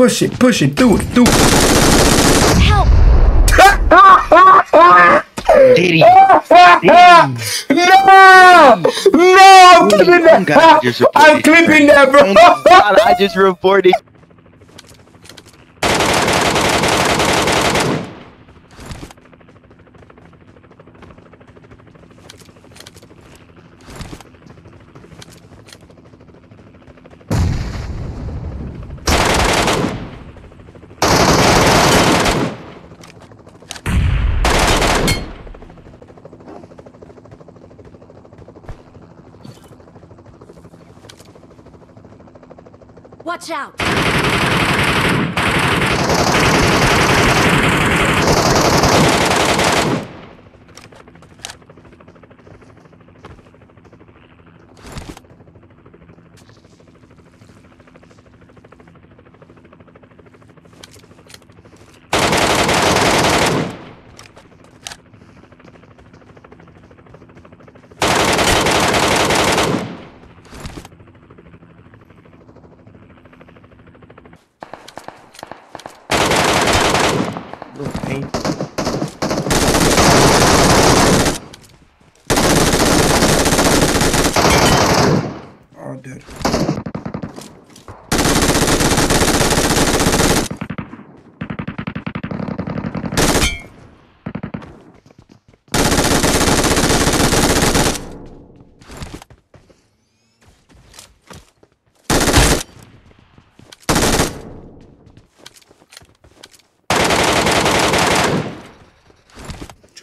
push it, push it, do it, do it. Help! Diddy. No! No! I'm clipping Oh, God, that! I'm clipping that, bro! I just reported. Watch out!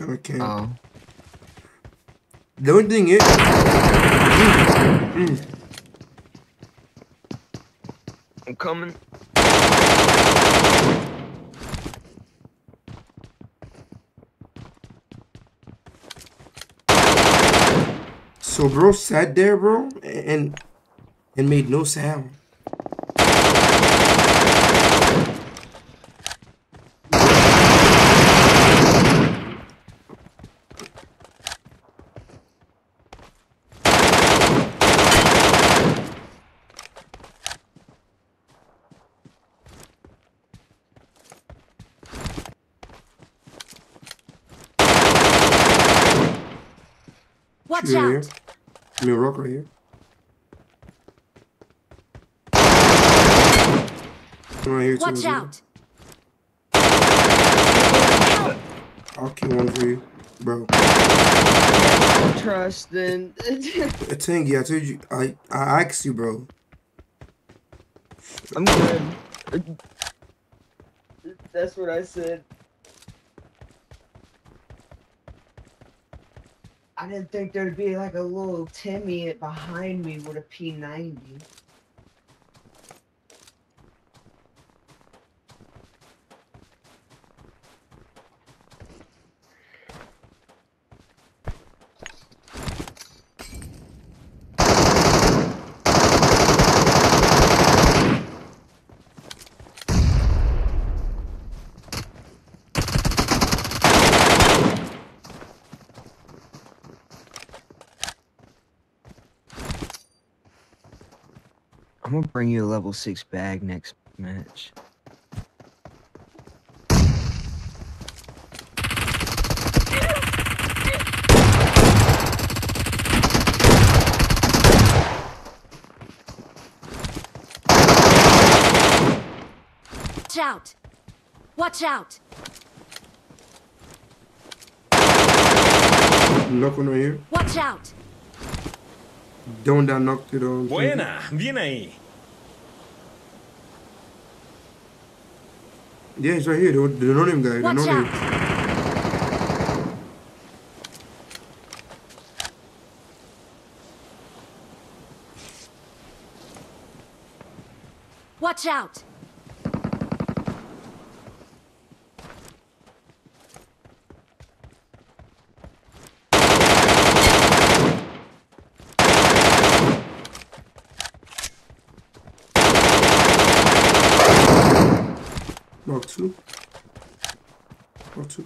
Trying to camp. Oh. The only thing is, I'm coming. so bro sat there, bro, and and made no sound. Watch Tree right here. out! I mean, rock right here. Right here too. Watch as well. out! I'll kill one for you, bro. Trust and Uh, Tangy, I told you, I I asked you, bro. I'm good. That's what I said. I didn't think there'd be like a little Timmy behind me with a P90. I'm gonna bring you a level six bag next match. Watch out! Watch out! Knock one right here. Watch out! The one that knocked it on. Buena, bien ahí. Yeah, he's right here. The, the no name guy. The Watch no out! Watch out! Knock two. Knock two.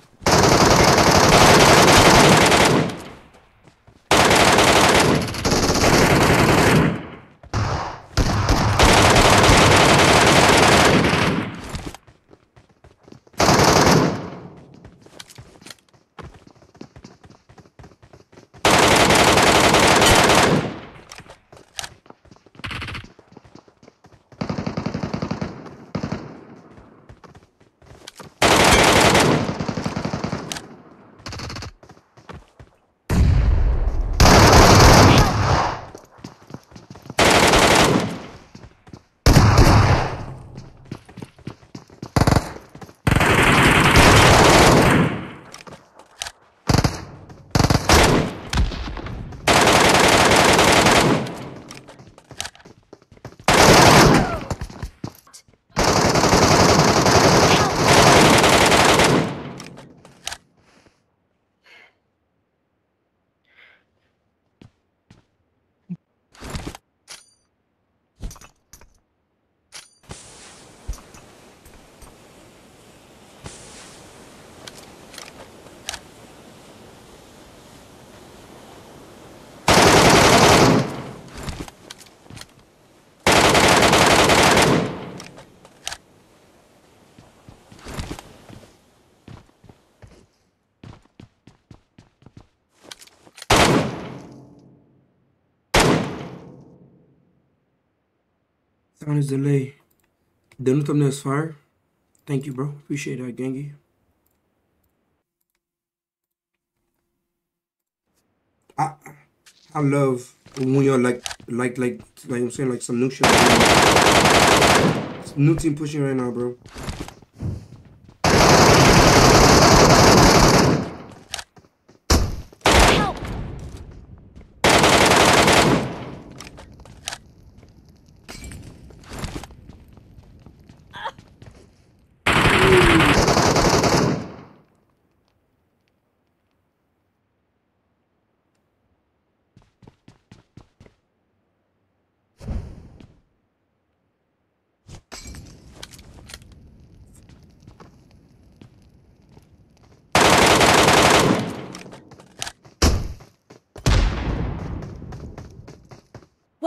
Sound is delay. The new thumbnail is fire. Thank you, bro. Appreciate that, Gengi. I I love when you're like like like like I'm saying like some new shit. New team pushing right now, bro. Help!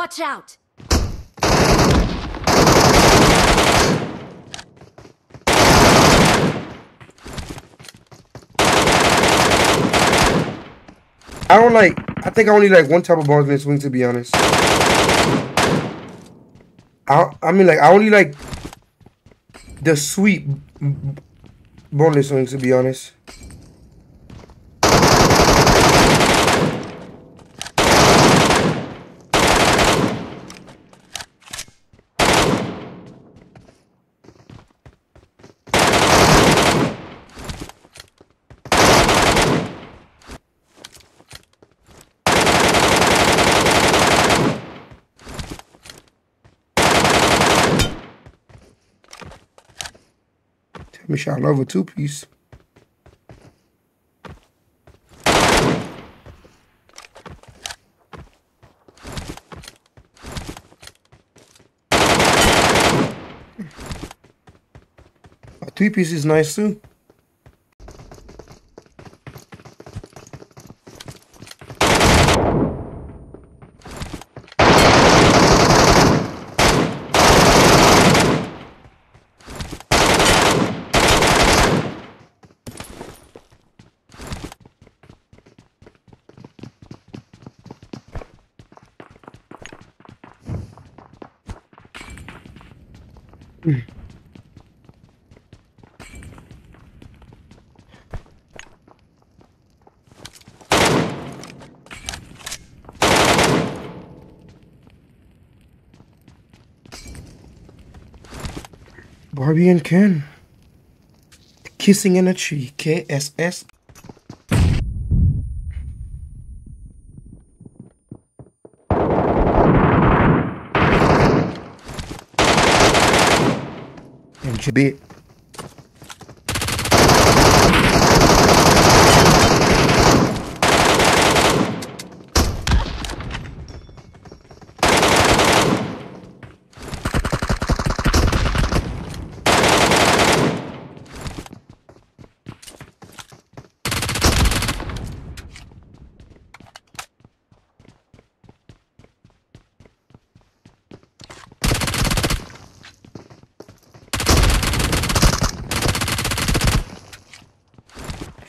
Watch out! I don't like. I think I only like one type of boneless swing to be honest. I I mean like I only like the sweet boneless wings to be honest. I love a two piece. A three piece is nice too. Barbie and Ken. Kissing in a tree. KSS. And Jabit.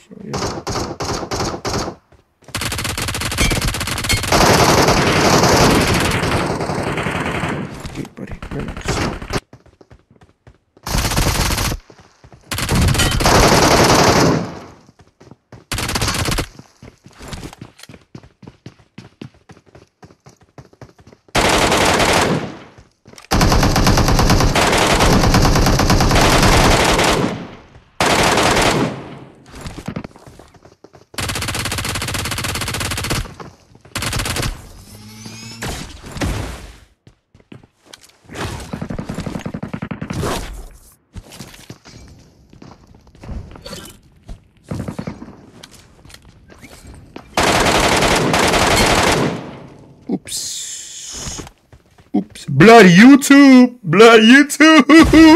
So, yeah. Okay, buddy, relax. Oops. Oops. Blood YouTube. Blood YouTube.